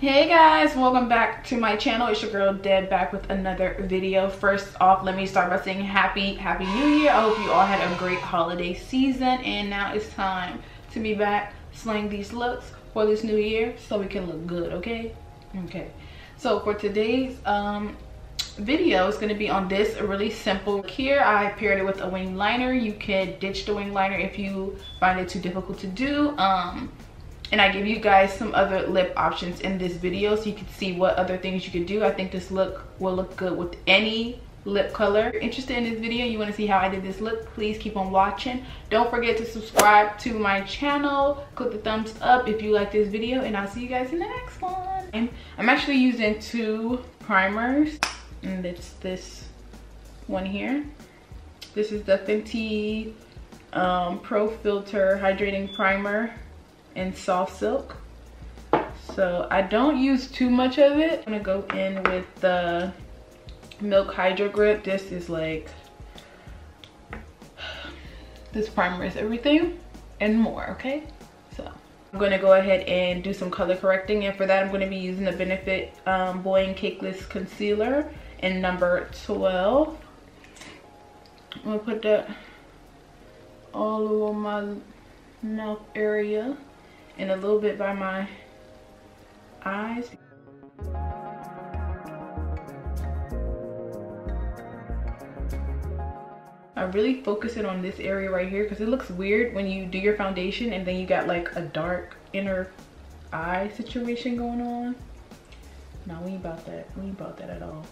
hey guys welcome back to my channel. It's your girl deb back with another video. First off let me start by saying happy happy new year. I hope you all had a great holiday season and now it's time to be back slaying these looks for this new year so we can look good okay? Okay. So for today's um video is going to be on this really simple here. I paired it with a wing liner. You can ditch the wing liner if you find it too difficult to do. Um and I give you guys some other lip options in this video so you can see what other things you could do. I think this look will look good with any lip color. If you're interested in this video, you want to see how I did this look, please keep on watching. Don't forget to subscribe to my channel. Click the thumbs up if you like this video and I'll see you guys in the next one. And I'm actually using two primers and it's this one here. This is the Fenty um, Pro Filter Hydrating Primer in soft silk. So i don't use too much of it. I'm gonna go in with the milk hydro grip. This is like this primer is everything and more okay? So i'm to go ahead and do some color correcting and for that i'm to be using the benefit um Boi-ing cakeless concealer in number 12 i'm gonna put that all over my mouth area and a little bit by my eyes. I really focus it on this area right here because it looks weird when you do your foundation and then you got like a dark inner eye situation going on. No, we ain't about that. We ain't about that at all.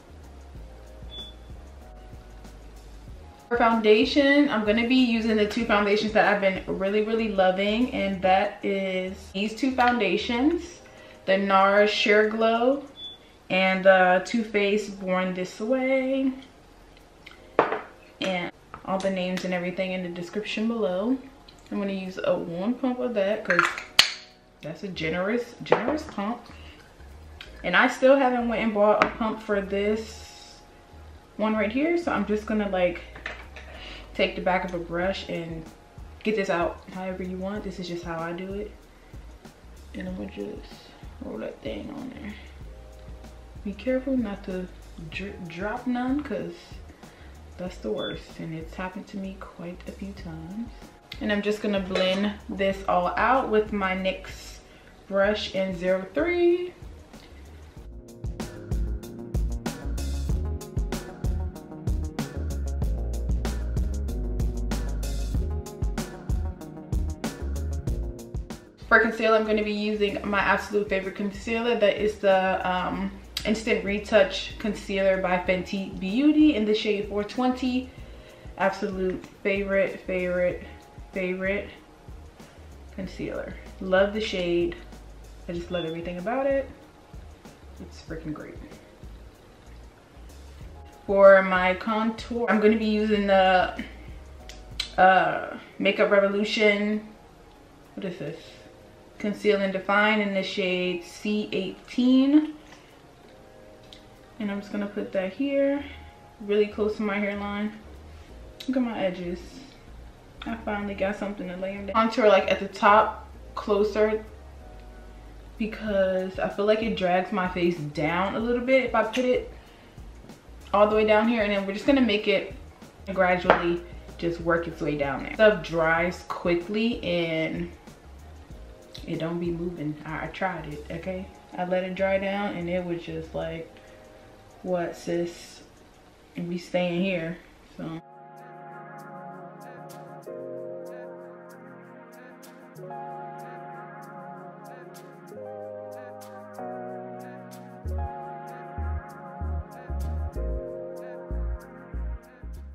For foundation, I'm to be using the two foundations that I've been really, really loving. And that is these two foundations. The NARS Sheer Glow and the Too Faced Born This Way. And all the names and everything in the description below. I'm to use a one pump of that because that's a generous, generous pump. And I still haven't went and bought a pump for this one right here. So I'm just to like take the back of a brush and get this out however you want. This is just how I do it. And I'm gonna just roll that thing on there. Be careful not to dr drop none because that's the worst. And it's happened to me quite a few times. And I'm just gonna blend this all out with my NYX brush in 03. For concealer, I'm going to be using my absolute favorite concealer. That is the um, Instant Retouch Concealer by Fenty Beauty in the shade 420. Absolute favorite, favorite, favorite concealer. Love the shade. I just love everything about it. It's freaking great. For my contour, I'm going to be using the uh, Makeup Revolution. What is this? Conceal and Define in the shade C18. And I'm just going to put that here, really close to my hairline. Look at my edges. I finally got something to lay down. Contour like at the top, closer, because I feel like it drags my face down a little bit if I put it all the way down here. And then we're just going to make it gradually just work its way down there. Stuff dries quickly and it don't be moving. I, I tried it okay? I let it dry down and it was just like what sis? We staying here so.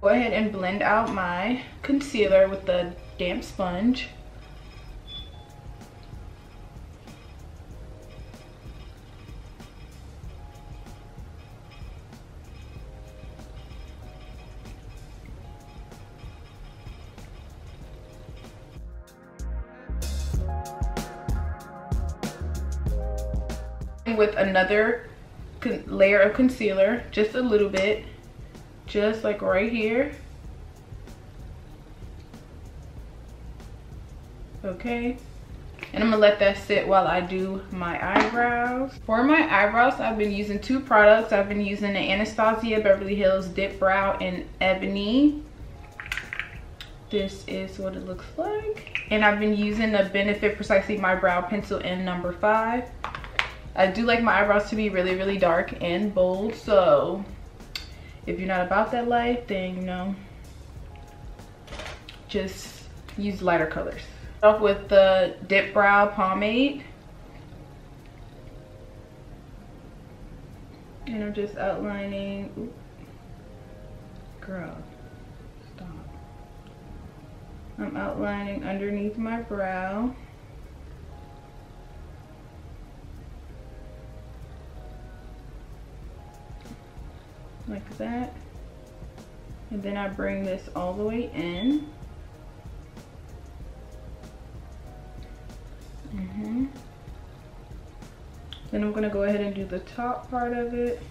Go ahead and blend out my concealer with the damp sponge with another layer of concealer, just a little bit, just like right here. Okay. and I'm gonna let that sit while I do my eyebrows. For my eyebrows, I've been using two products. I've been using the Anastasia Beverly Hills Dip Brow in Ebony. This is what it looks like. And I've been using the Benefit Precisely My Brow Pencil in number five. I do like my eyebrows to be really, really dark and bold. So if you're not about that life, then you know, just use lighter colors. Off with the Dip Brow Pomade. And I'm just outlining, girl, stop. I'm outlining underneath my brow. Like that. And then I bring this all the way in. Mm -hmm. Then I'm gonna go ahead and do the top part of it.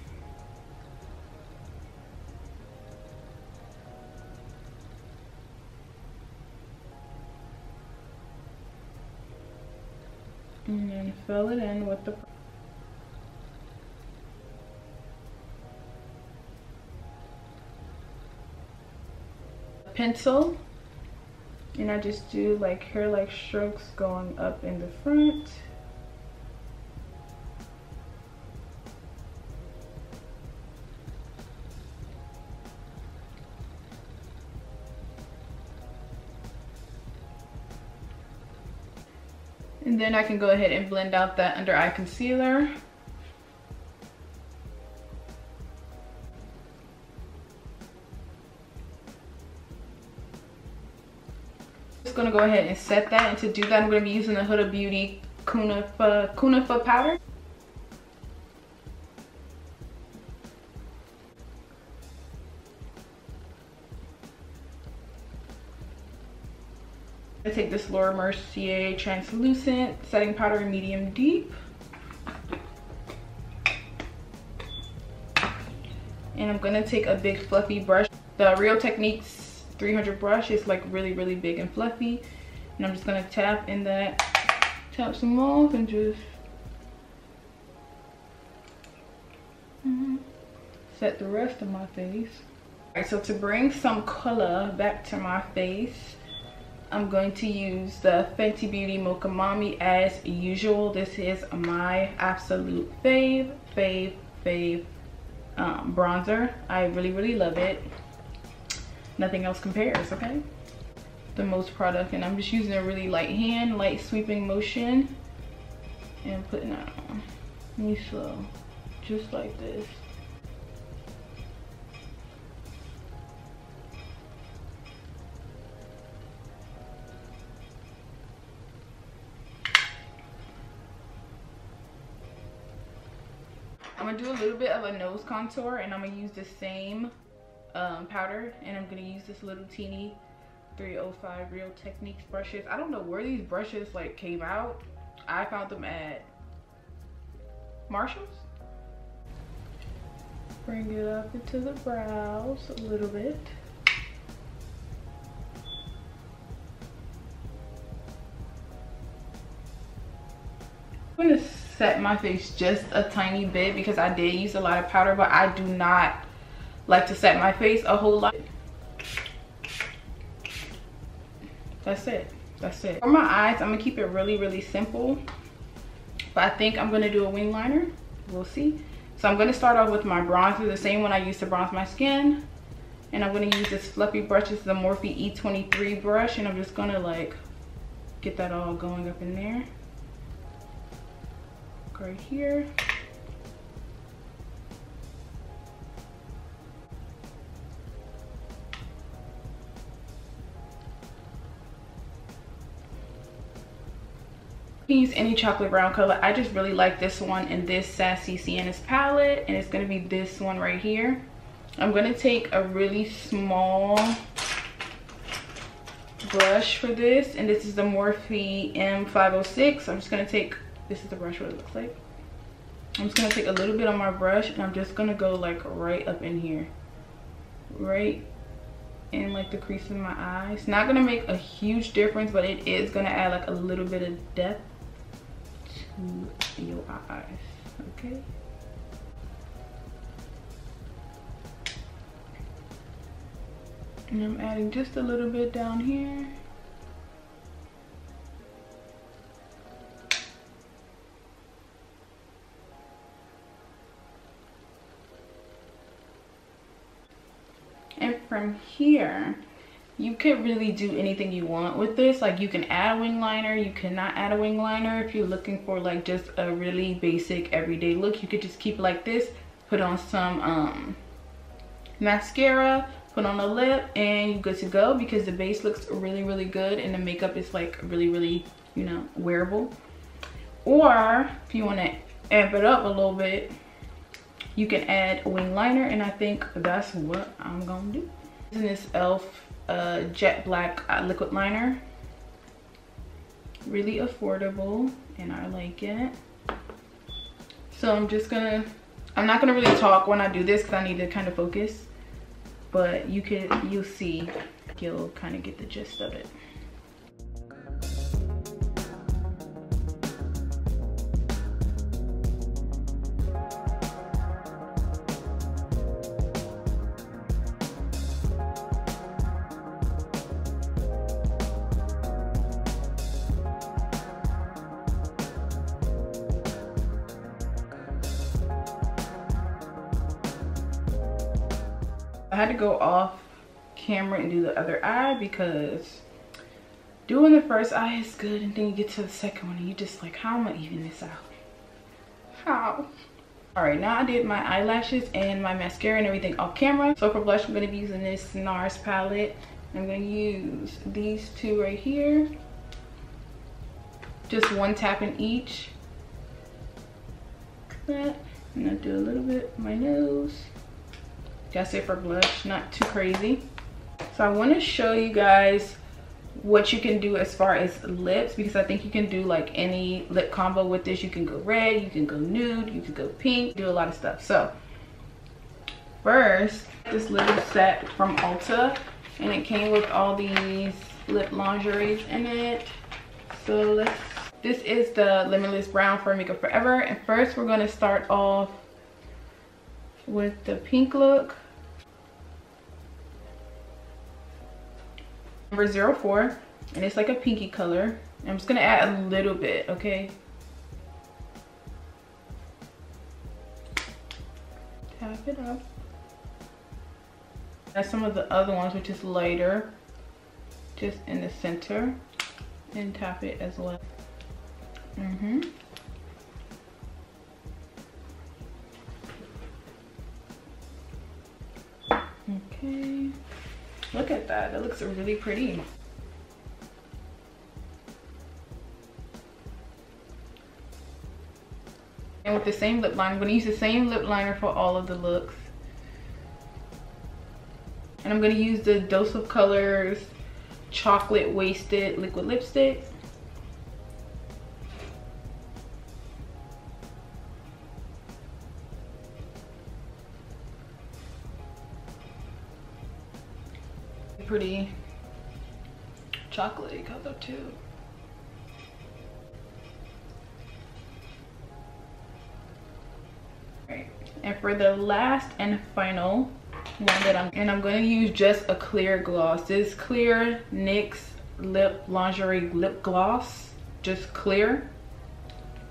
And then fill it in with the pencil and I just do like hair like strokes going up in the front. And then I can go ahead and blend out that under eye concealer gonna go ahead and set that. And to do that, I'm gonna be using the Huda Beauty Kunafa, Kunafa powder. I take this Laura Mercier translucent setting powder in medium deep. And I'm gonna take a big fluffy brush. The Real Techniques 300 brush. It's like really, really big and fluffy. And I'm just gonna tap in that, tap some off and just mm -hmm, set the rest of my face. All right, so to bring some color back to my face, I'm going to use the Fenty Beauty Mocha Mami as usual. This is my absolute fave, fave, fave um, bronzer. I really, really love it nothing else compares, okay? The most product, and I'm just using a really light hand, light sweeping motion, and putting that on. Me slow, just like this. I'm gonna do a little bit of a nose contour and I'm gonna use the same um, powder and I'm gonna use this little teeny 305 Real Techniques brushes. I don't know where these brushes like came out. I found them at Marshall's. Bring it up into the brows a little bit. I'm gonna set my face just a tiny bit because I did use a lot of powder, but I do not like to set my face a whole lot. That's it. That's it. For my eyes, I'm gonna keep it really, really simple. But I think I'm gonna do a wing liner. We'll see. So I'm gonna start off with my bronzer, the same one I used to bronze my skin. And I'm gonna use this fluffy brush. Is the Morphe E23 brush. And I'm just gonna like get that all going up in there. Right here. Use any chocolate brown color. I just really like this one in this Sassy Sienna's palette. And it's going to be this one right here. I'm going to take a really small brush for this. And this is the Morphe M506. I'm just going to take, this is the brush what it looks like. I'm just going to take a little bit on my brush. And I'm just going to go like right up in here. Right in like the crease of my eye. It's Not going to make a huge difference. But it is going to add like a little bit of depth to your eyes, okay? And I'm adding just a little bit down here. And from here, you could really do anything you want with this. Like you can add a wing liner, you cannot add a wing liner. If you're looking for like just a really basic everyday look, you could just keep it like this. Put on some um, mascara, put on a lip and you're good to go because the base looks really really good and the makeup is like really really you know wearable or if you want to amp it up a little bit you can add a wing liner and i think that's what i'm gonna do this elf uh, jet black uh, liquid liner. Really affordable and i like it. So i'm just gonna i'm not gonna really talk when i do this because i need to kind of focus but you can you'll see. You'll kind of get the gist of it go off camera and do the other eye because doing the first eye is good and then you get to the second one and you just like, how am I even this out? How? All right, now I did my eyelashes and my mascara and everything off camera. So for blush, I'm gonna be using this NARS palette. I'm gonna use these two right here. Just one tap in each. That. And I do a little bit my nose. That's it for blush, not too crazy. So I wanna show you guys what you can do as far as lips because I think you can do like any lip combo with this. You can go red, you can go nude, you can go pink, do a lot of stuff. So first, this little set from Ulta and it came with all these lip lingeries in it. So let's, this is the Limitless Brown for Makeup Forever. And first we're gonna start off with the pink look. Number 04 and it's like a pinky color. I'm just gonna add a little bit okay? Tap it up. That's some of the other ones which is lighter just in the center and tap it as well. Mm-hmm Look at that, that looks really pretty. And with the same lip liner, I'm gonna use the same lip liner for all of the looks. And I'm gonna use the Dose of Colors Chocolate Wasted Liquid Lipstick. Pretty chocolatey color too. And for the last and final one that I'm, and I'm going to use just a clear gloss. This clear NYX lip lingerie lip gloss, just clear.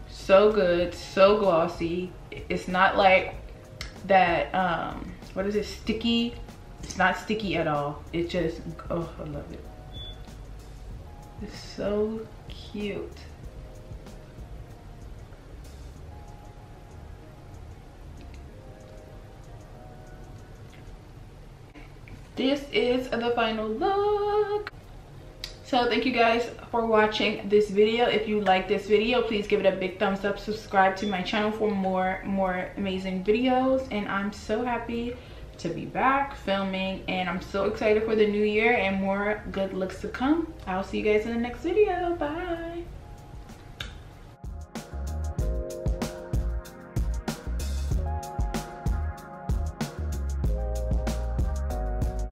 So good, so glossy. It's not like that, um, what is it, sticky it's not sticky at all. It just, oh, I love it. It's so cute. This is the final look. So thank you guys for watching this video. If you like this video, please give it a big thumbs up. Subscribe to my channel for more, more amazing videos. And I'm so happy to be back filming and I'm so excited for the new year and more good looks to come. I'll see you guys in the next video. Bye.